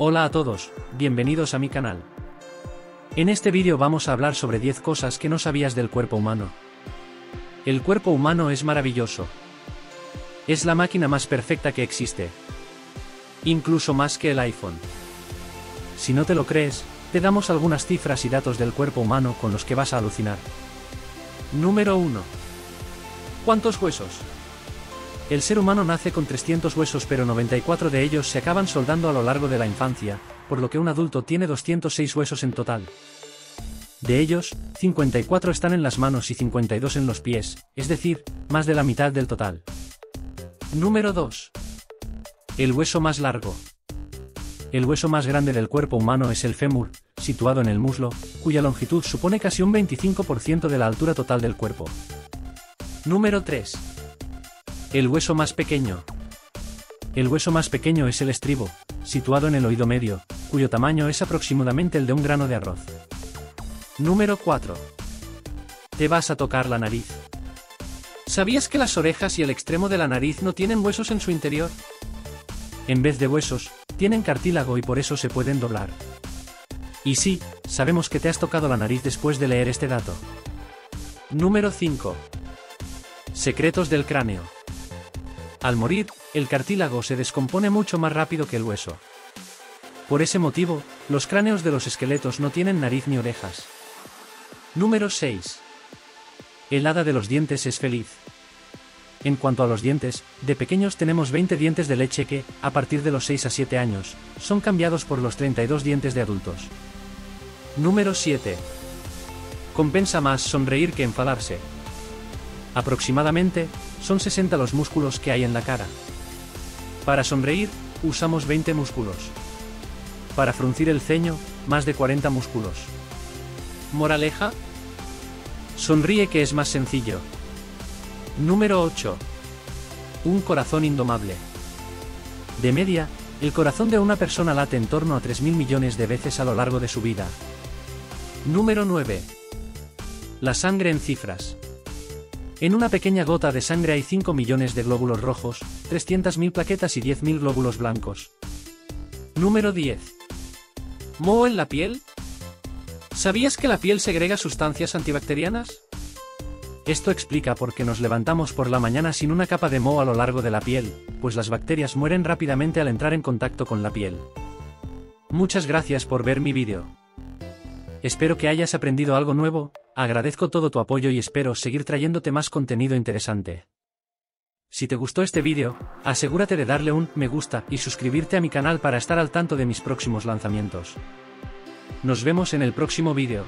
Hola a todos, bienvenidos a mi canal. En este vídeo vamos a hablar sobre 10 cosas que no sabías del cuerpo humano. El cuerpo humano es maravilloso. Es la máquina más perfecta que existe. Incluso más que el iPhone. Si no te lo crees, te damos algunas cifras y datos del cuerpo humano con los que vas a alucinar. Número 1. ¿Cuántos huesos? El ser humano nace con 300 huesos pero 94 de ellos se acaban soldando a lo largo de la infancia, por lo que un adulto tiene 206 huesos en total. De ellos, 54 están en las manos y 52 en los pies, es decir, más de la mitad del total. Número 2. El hueso más largo. El hueso más grande del cuerpo humano es el fémur, situado en el muslo, cuya longitud supone casi un 25% de la altura total del cuerpo. Número 3. El hueso más pequeño. El hueso más pequeño es el estribo, situado en el oído medio, cuyo tamaño es aproximadamente el de un grano de arroz. Número 4. Te vas a tocar la nariz. ¿Sabías que las orejas y el extremo de la nariz no tienen huesos en su interior? En vez de huesos, tienen cartílago y por eso se pueden doblar. Y sí, sabemos que te has tocado la nariz después de leer este dato. Número 5. Secretos del cráneo. Al morir, el cartílago se descompone mucho más rápido que el hueso. Por ese motivo, los cráneos de los esqueletos no tienen nariz ni orejas. Número 6. El hada de los dientes es feliz. En cuanto a los dientes, de pequeños tenemos 20 dientes de leche que, a partir de los 6 a 7 años, son cambiados por los 32 dientes de adultos. Número 7. Compensa más sonreír que enfadarse. Aproximadamente, son 60 los músculos que hay en la cara. Para sonreír, usamos 20 músculos. Para fruncir el ceño, más de 40 músculos. Moraleja. Sonríe que es más sencillo. Número 8. Un corazón indomable. De media, el corazón de una persona late en torno a 3.000 millones de veces a lo largo de su vida. Número 9. La sangre en cifras. En una pequeña gota de sangre hay 5 millones de glóbulos rojos, 300.000 plaquetas y 10.000 glóbulos blancos. Número 10. ¿Moho en la piel? ¿Sabías que la piel segrega sustancias antibacterianas? Esto explica por qué nos levantamos por la mañana sin una capa de moho a lo largo de la piel, pues las bacterias mueren rápidamente al entrar en contacto con la piel. Muchas gracias por ver mi vídeo. Espero que hayas aprendido algo nuevo, agradezco todo tu apoyo y espero seguir trayéndote más contenido interesante. Si te gustó este vídeo, asegúrate de darle un me gusta y suscribirte a mi canal para estar al tanto de mis próximos lanzamientos. Nos vemos en el próximo vídeo.